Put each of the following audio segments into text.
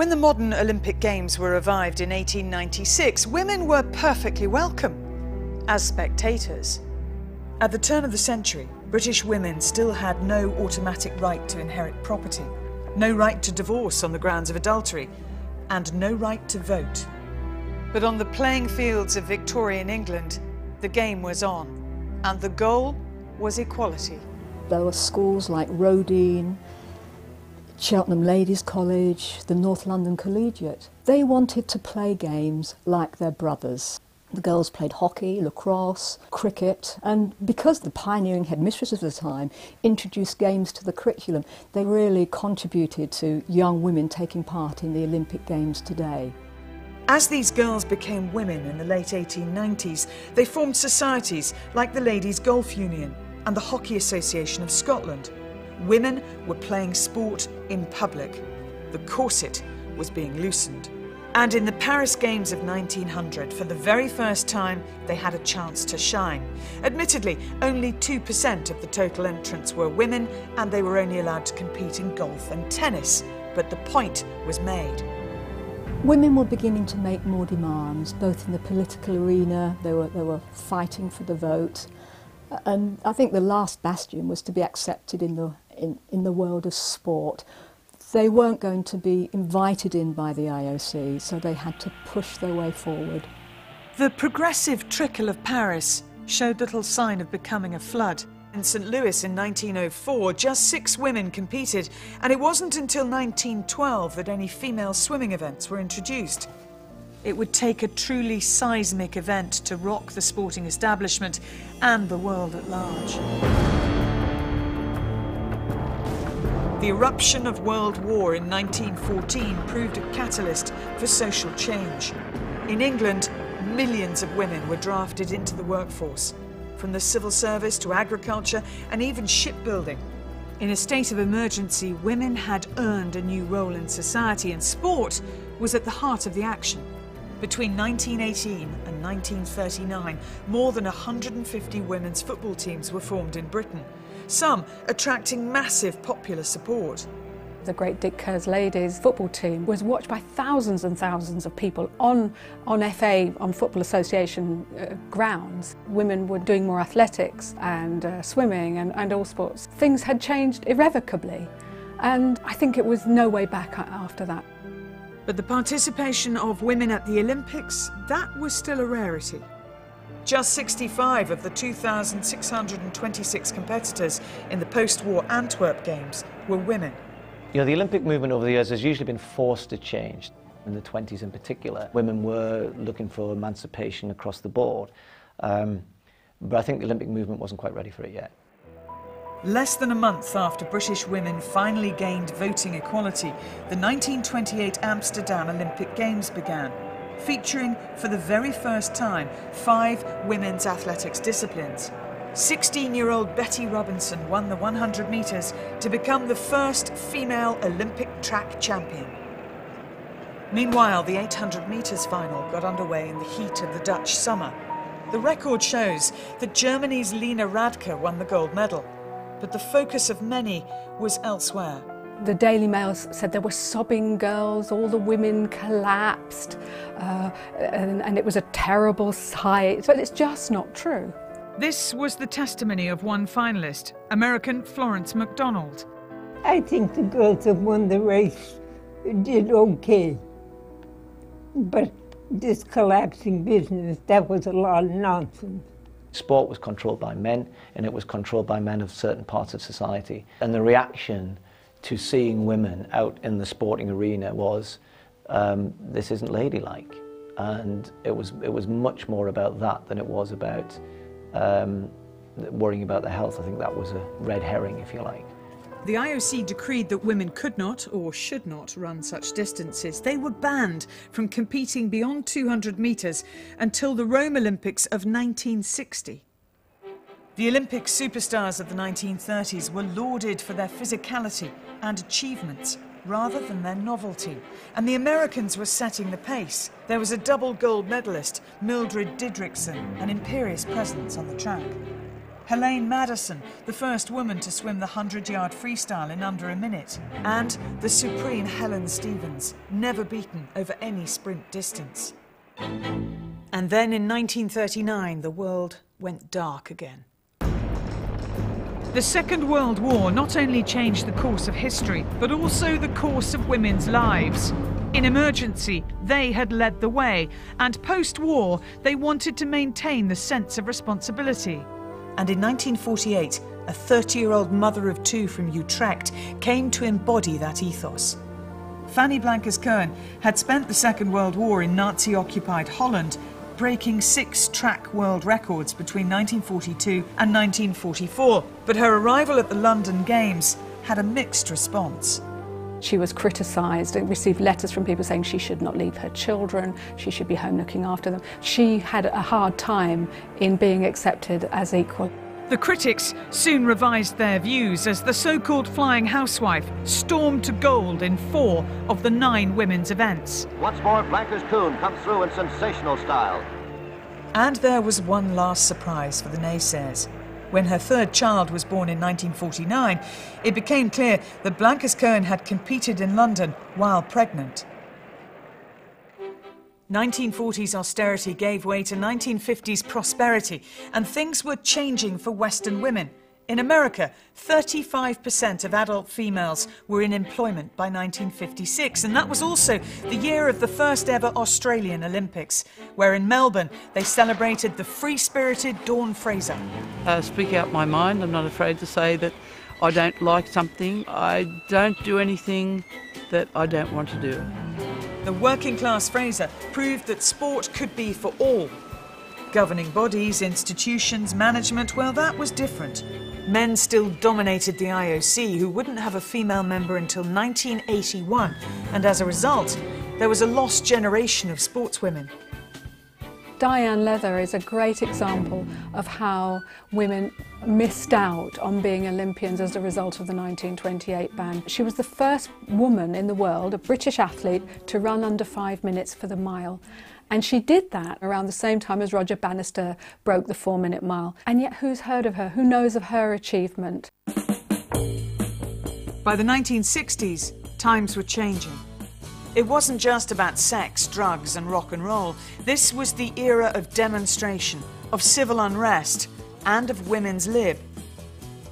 When the modern Olympic Games were revived in 1896, women were perfectly welcome as spectators. At the turn of the century, British women still had no automatic right to inherit property, no right to divorce on the grounds of adultery, and no right to vote. But on the playing fields of Victorian England, the game was on, and the goal was equality. There were schools like Roedean, Cheltenham Ladies College, the North London Collegiate. They wanted to play games like their brothers. The girls played hockey, lacrosse, cricket, and because the pioneering headmistress of the time introduced games to the curriculum, they really contributed to young women taking part in the Olympic Games today. As these girls became women in the late 1890s, they formed societies like the Ladies Golf Union and the Hockey Association of Scotland. Women were playing sport in public. The corset was being loosened. And in the Paris Games of 1900, for the very first time, they had a chance to shine. Admittedly, only 2% of the total entrants were women, and they were only allowed to compete in golf and tennis. But the point was made. Women were beginning to make more demands, both in the political arena, they were, they were fighting for the vote, and I think the last bastion was to be accepted in the, in, in the world of sport they weren't going to be invited in by the IOC, so they had to push their way forward. The progressive trickle of Paris showed little sign of becoming a flood. In St. Louis in 1904, just six women competed, and it wasn't until 1912 that any female swimming events were introduced. It would take a truly seismic event to rock the sporting establishment and the world at large. The eruption of World War in 1914 proved a catalyst for social change. In England, millions of women were drafted into the workforce, from the civil service to agriculture and even shipbuilding. In a state of emergency, women had earned a new role in society and sport was at the heart of the action. Between 1918 and 1939, more than 150 women's football teams were formed in Britain, some attracting massive popular support. The Great Dick Kerr's ladies football team was watched by thousands and thousands of people on, on FA, on Football Association uh, grounds. Women were doing more athletics and uh, swimming and, and all sports. Things had changed irrevocably and I think it was no way back after that. But the participation of women at the Olympics, that was still a rarity. Just 65 of the 2,626 competitors in the post-war Antwerp Games were women. You know, the Olympic movement over the years has usually been forced to change. In the 20s in particular, women were looking for emancipation across the board. Um, but I think the Olympic movement wasn't quite ready for it yet. Less than a month after British women finally gained voting equality, the 1928 Amsterdam Olympic Games began featuring for the very first time five women's athletics disciplines. 16 year old Betty Robinson won the 100 metres to become the first female Olympic track champion. Meanwhile, the 800 metres final got underway in the heat of the Dutch summer. The record shows that Germany's Lina Radke won the gold medal, but the focus of many was elsewhere. The Daily Mail said there were sobbing girls, all the women collapsed, uh, and, and it was a terrible sight, but it's just not true. This was the testimony of one finalist, American Florence McDonald. I think the girls that won the race did okay. But this collapsing business, that was a lot of nonsense. Sport was controlled by men, and it was controlled by men of certain parts of society. And the reaction to seeing women out in the sporting arena was um, this isn't ladylike. And it was, it was much more about that than it was about um, worrying about their health. I think that was a red herring, if you like. The IOC decreed that women could not or should not run such distances. They were banned from competing beyond 200 metres until the Rome Olympics of 1960. The Olympic superstars of the 1930s were lauded for their physicality and achievements rather than their novelty. And the Americans were setting the pace. There was a double gold medalist, Mildred Didrikson, an imperious presence on the track. Helene Madison, the first woman to swim the 100 yard freestyle in under a minute, and the supreme Helen Stephens, never beaten over any sprint distance. And then in 1939, the world went dark again. The Second World War not only changed the course of history, but also the course of women's lives. In emergency, they had led the way, and post war, they wanted to maintain the sense of responsibility. And in 1948, a 30 year old mother of two from Utrecht came to embody that ethos. Fanny Blankers Koen had spent the Second World War in Nazi occupied Holland, breaking six track world records between 1942 and 1944. But her arrival at the London Games had a mixed response. She was criticised and uh, received letters from people saying she should not leave her children, she should be home looking after them. She had a hard time in being accepted as equal. The critics soon revised their views as the so called flying housewife stormed to gold in four of the nine women's events. Once more, Blankers Koen comes through in sensational style. And there was one last surprise for the naysayers. When her third child was born in 1949, it became clear that Blankers Koen had competed in London while pregnant. 1940s austerity gave way to 1950s prosperity, and things were changing for Western women. In America, 35% of adult females were in employment by 1956, and that was also the year of the first ever Australian Olympics, where in Melbourne they celebrated the free spirited Dawn Fraser. Uh, speak out my mind. I'm not afraid to say that I don't like something. I don't do anything that I don't want to do. The working class Fraser proved that sport could be for all. Governing bodies, institutions, management, well, that was different. Men still dominated the IOC, who wouldn't have a female member until 1981, and as a result, there was a lost generation of sportswomen. Diane Leather is a great example of how women missed out on being Olympians as a result of the 1928 ban. She was the first woman in the world, a British athlete, to run under five minutes for the mile. And she did that around the same time as Roger Bannister broke the four minute mile. And yet, who's heard of her? Who knows of her achievement? By the 1960s, times were changing. It wasn't just about sex, drugs, and rock and roll. This was the era of demonstration, of civil unrest, and of women's lib.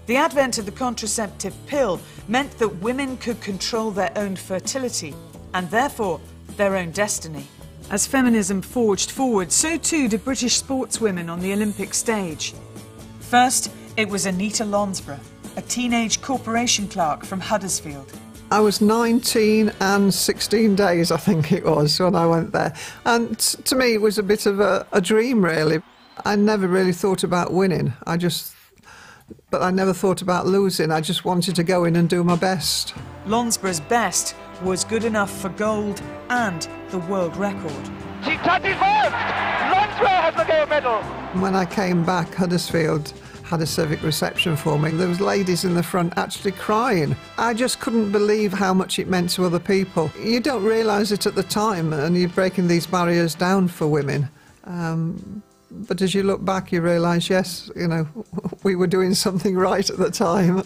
The advent of the contraceptive pill meant that women could control their own fertility and therefore their own destiny. As feminism forged forward, so too did British sportswomen on the Olympic stage. First, it was Anita Lonsbrough, a teenage corporation clerk from Huddersfield. I was 19 and 16 days, I think it was, when I went there. And to me, it was a bit of a, a dream, really. I never really thought about winning. I just, but I never thought about losing. I just wanted to go in and do my best. Lonsbrough's best was good enough for gold and the world record. She touches first! Lonsbrough has the gold medal! When I came back, Huddersfield had a civic reception for me. There was ladies in the front actually crying. I just couldn't believe how much it meant to other people. You don't realise it at the time, and you're breaking these barriers down for women. Um, but as you look back, you realise, yes, you know, we were doing something right at the time.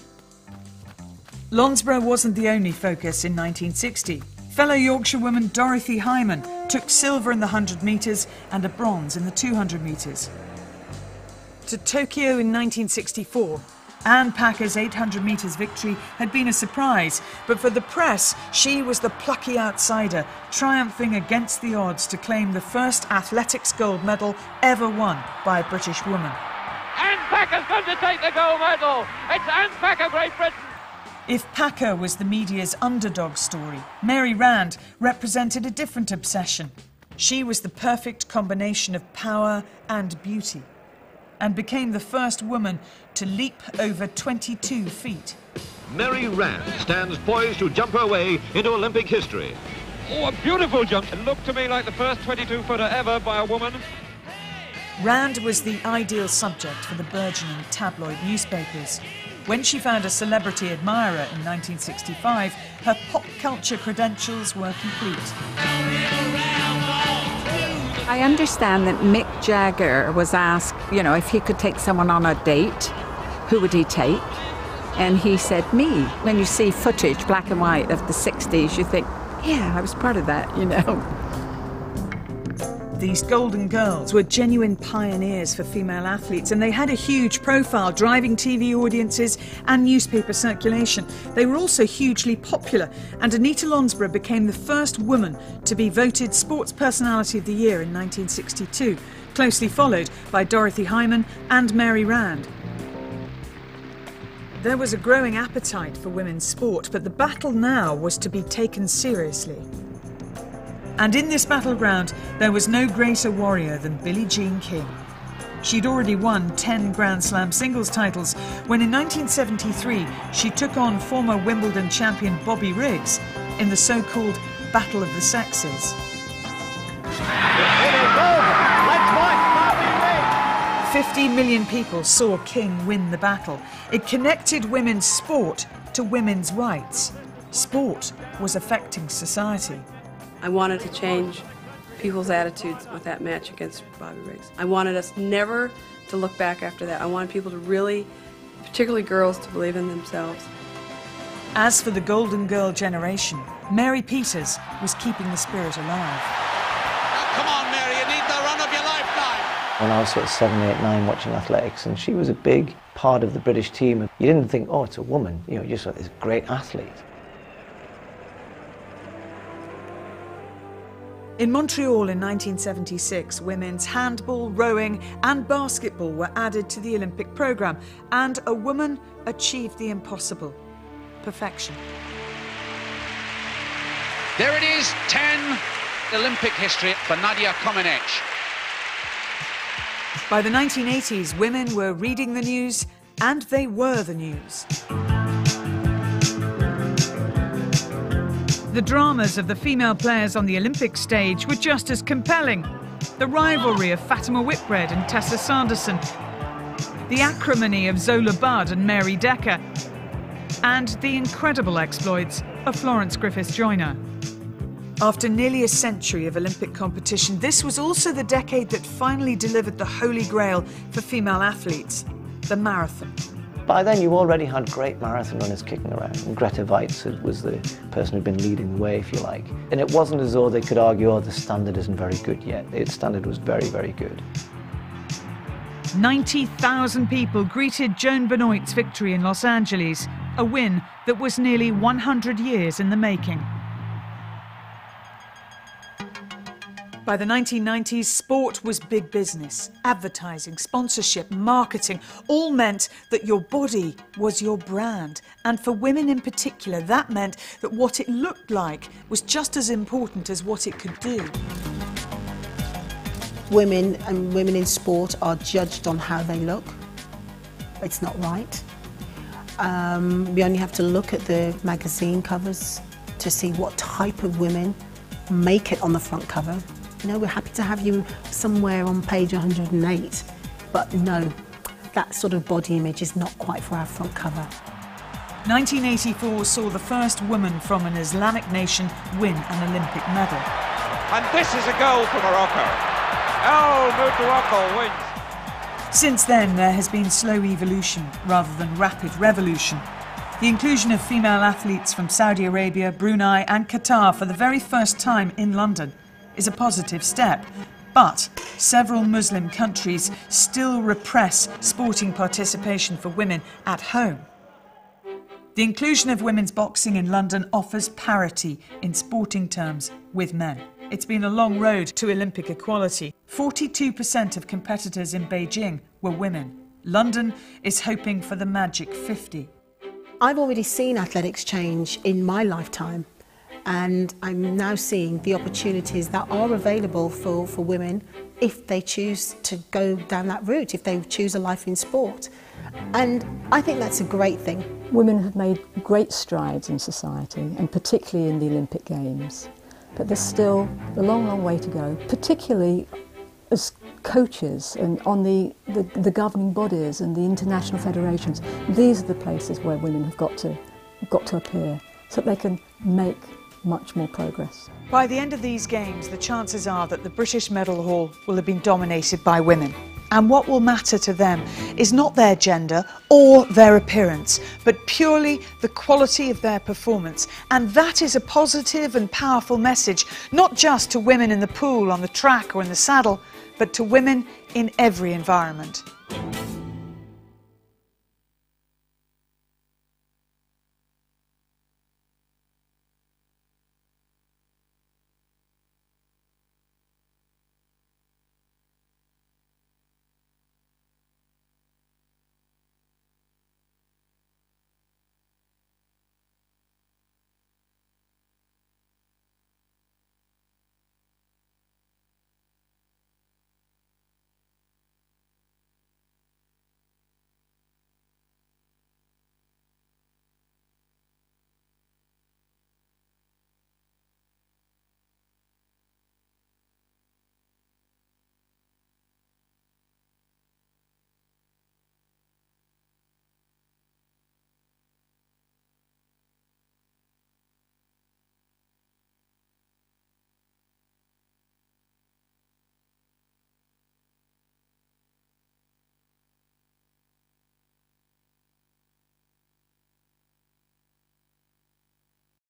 Lonsbrough wasn't the only focus in 1960. Fellow Yorkshire woman Dorothy Hyman took silver in the 100 metres and a bronze in the 200 metres. To Tokyo in 1964, Anne Packer's 800 metres victory had been a surprise, but for the press, she was the plucky outsider, triumphing against the odds to claim the first athletics gold medal ever won by a British woman. Anne Packer's going to take the gold medal! It's Anne Packer, Great Britain! If Packer was the media's underdog story, Mary Rand represented a different obsession. She was the perfect combination of power and beauty, and became the first woman to leap over 22 feet. Mary Rand stands poised to jump her way into Olympic history. Oh, a beautiful jump. It looked to me like the first 22-footer ever by a woman. Rand was the ideal subject for the burgeoning tabloid newspapers. When she found a celebrity admirer in 1965, her pop culture credentials were complete. I understand that Mick Jagger was asked, you know, if he could take someone on a date, who would he take? And he said, me. When you see footage, black and white, of the 60s, you think, yeah, I was part of that, you know. These Golden Girls were genuine pioneers for female athletes, and they had a huge profile, driving TV audiences and newspaper circulation. They were also hugely popular, and Anita Lonsbrough became the first woman to be voted Sports Personality of the Year in 1962, closely followed by Dorothy Hyman and Mary Rand. There was a growing appetite for women's sport, but the battle now was to be taken seriously. And in this battleground, there was no greater warrior than Billie Jean King. She'd already won 10 Grand Slam singles titles when in 1973 she took on former Wimbledon champion Bobby Riggs in the so called Battle of the Sexes. 50 million people saw King win the battle. It connected women's sport to women's rights. Sport was affecting society. I wanted to change people's attitudes with that match against Bobby Riggs. I wanted us never to look back after that. I wanted people to really, particularly girls, to believe in themselves. As for the Golden Girl generation, Mary Peters was keeping the spirit alive. Come on, Mary, you need the run of your lifetime. When I was sort of seven, eight, nine watching athletics, and she was a big part of the British team, you didn't think, oh, it's a woman. You know, you just thought, this great athlete. In Montreal in 1976, women's handball, rowing, and basketball were added to the Olympic programme, and a woman achieved the impossible perfection. There it is 10 Olympic history for Nadia Comaneci. By the 1980s, women were reading the news, and they were the news. The dramas of the female players on the Olympic stage were just as compelling. The rivalry of Fatima Whitbread and Tessa Sanderson, the acrimony of Zola Budd and Mary Decker, and the incredible exploits of Florence Griffiths Joyner. After nearly a century of Olympic competition, this was also the decade that finally delivered the holy grail for female athletes the marathon. By then, you already had great marathon runners kicking around. And Grete Waitz was the person who'd been leading the way, if you like. And it wasn't as though they could argue, oh, the standard isn't very good yet. The standard was very, very good. 90,000 people greeted Joan Benoit's victory in Los Angeles, a win that was nearly 100 years in the making. By the 1990s, sport was big business. Advertising, sponsorship, marketing all meant that your body was your brand. And for women in particular, that meant that what it looked like was just as important as what it could do. Women and women in sport are judged on how they look. It's not right. Um, we only have to look at the magazine covers to see what type of women make it on the front cover. You know, we're happy to have you somewhere on page 108, but no, that sort of body image is not quite for our front cover. 1984 saw the first woman from an Islamic nation win an Olympic medal. And this is a goal for Morocco. El Moutawakel wins. Since then, there has been slow evolution rather than rapid revolution. The inclusion of female athletes from Saudi Arabia, Brunei, and Qatar for the very first time in London is a positive step. But several Muslim countries still repress sporting participation for women at home. The inclusion of women's boxing in London offers parity in sporting terms with men. It's been a long road to Olympic equality. 42% of competitors in Beijing were women. London is hoping for the magic 50. I've already seen athletics change in my lifetime and I'm now seeing the opportunities that are available for, for women if they choose to go down that route, if they choose a life in sport. And I think that's a great thing. Women have made great strides in society, and particularly in the Olympic Games. But there's still a long, long way to go, particularly as coaches and on the, the, the governing bodies and the international federations. These are the places where women have got to, got to appear so that they can make much more progress. By the end of these games, the chances are that the British medal haul will have been dominated by women. And what will matter to them is not their gender or their appearance, but purely the quality of their performance. And that is a positive and powerful message, not just to women in the pool, on the track, or in the saddle, but to women in every environment.